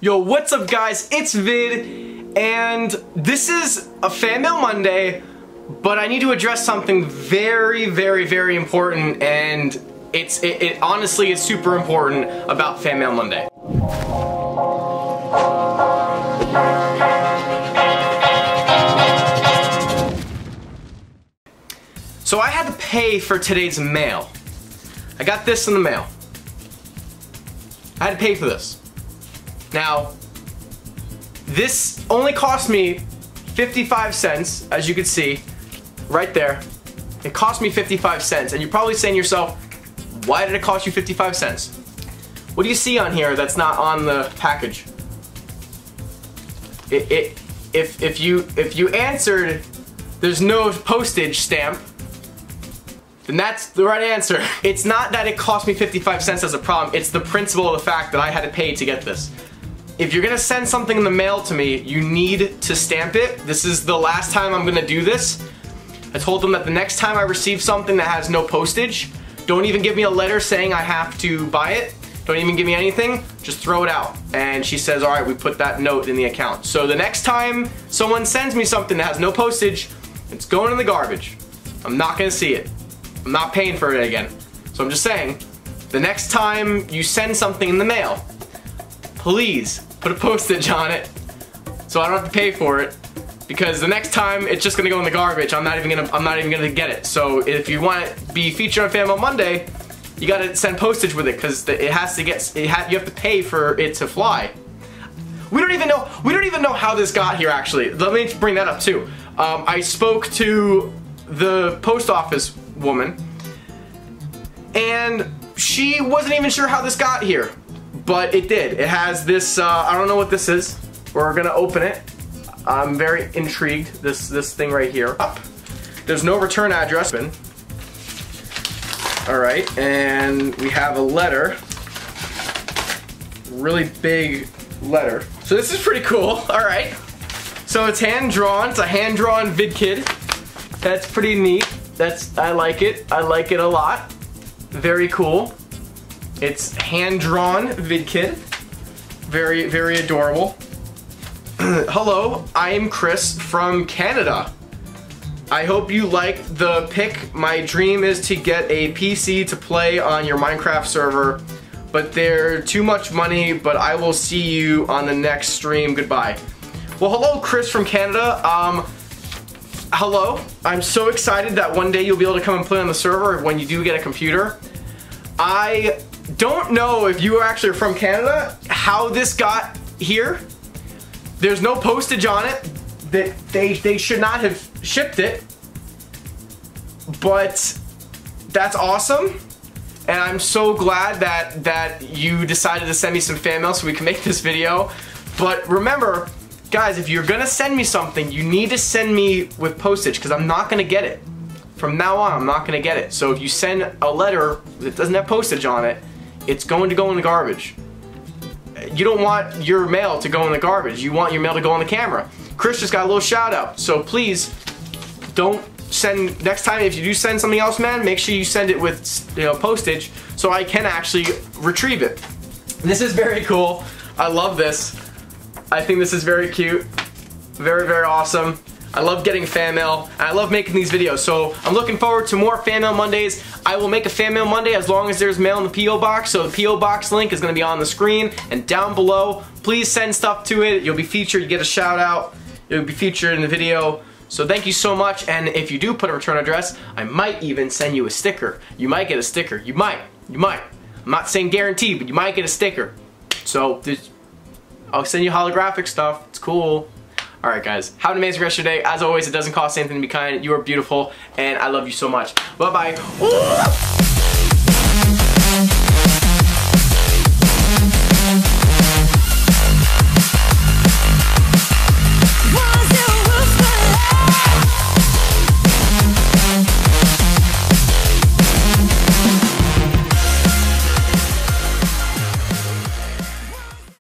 Yo, what's up guys? It's Vid, and this is a Fan Mail Monday, but I need to address something very, very, very important, and it's, it, it honestly is super important about Fan Mail Monday. So I had to pay for today's mail. I got this in the mail. I had to pay for this. Now, this only cost me 55 cents, as you can see, right there. It cost me 55 cents, and you're probably saying to yourself, why did it cost you 55 cents? What do you see on here that's not on the package? It, it, if, if, you, if you answered, there's no postage stamp, then that's the right answer. It's not that it cost me 55 cents as a problem, it's the principle of the fact that I had to pay to get this. If you're gonna send something in the mail to me, you need to stamp it. This is the last time I'm gonna do this. I told them that the next time I receive something that has no postage, don't even give me a letter saying I have to buy it. Don't even give me anything, just throw it out. And she says, all right, we put that note in the account. So the next time someone sends me something that has no postage, it's going in the garbage. I'm not gonna see it. I'm not paying for it again. So I'm just saying, the next time you send something in the mail, please put a postage on it so I don't have to pay for it because the next time it's just gonna go in the garbage. I'm not even gonna I'm not even gonna get it. So if you want to be featured on Fan Mail Monday, you gotta send postage with it because it has to get ha you have to pay for it to fly. We don't even know we don't even know how this got here actually. Let me bring that up too. Um, I spoke to the post office woman and she wasn't even sure how this got here but it did. It has this uh, I don't know what this is. We're gonna open it. I'm very intrigued. This this thing right here. Up. There's no return address. Alright and we have a letter. Really big letter. So this is pretty cool. Alright so it's hand drawn it's a hand drawn VidKid that's pretty neat. That's, I like it. I like it a lot. Very cool. It's hand-drawn VidKid. Very, very adorable. Hello, I am Chris from Canada. I hope you liked the pic. My dream is to get a PC to play on your Minecraft server, but they're too much money, but I will see you on the next stream. Goodbye. Well, hello, Chris from Canada. Um, hello. I'm so excited that one day you'll be able to come and play on the server when you do get a computer. I don't know if you are actually from Canada, how this got here. There's no postage on it. That they, they should not have shipped it. But that's awesome. And I'm so glad that, that you decided to send me some fan mail so we can make this video. But remember, Guys, if you're gonna send me something, you need to send me with postage because I'm not gonna get it. From now on, I'm not gonna get it. So if you send a letter that doesn't have postage on it, it's going to go in the garbage. You don't want your mail to go in the garbage. You want your mail to go on the camera. Chris just got a little shout out. So please, don't send, next time if you do send something else, man, make sure you send it with you know, postage so I can actually retrieve it. This is very cool. I love this. I think this is very cute. Very, very awesome. I love getting fan mail, and I love making these videos, so I'm looking forward to more fan mail Mondays. I will make a fan mail Monday as long as there's mail in the P.O. box, so the P.O. box link is going to be on the screen and down below. Please send stuff to it. You'll be featured, you get a shout out. You'll be featured in the video. So thank you so much, and if you do put a return address, I might even send you a sticker. You might get a sticker. You might. You might. I'm not saying guaranteed, but you might get a sticker. So, I'll send you holographic stuff. It's cool. Alright guys, have an amazing rest of your day. As always, it doesn't cost anything to be kind. You are beautiful, and I love you so much. Bye-bye.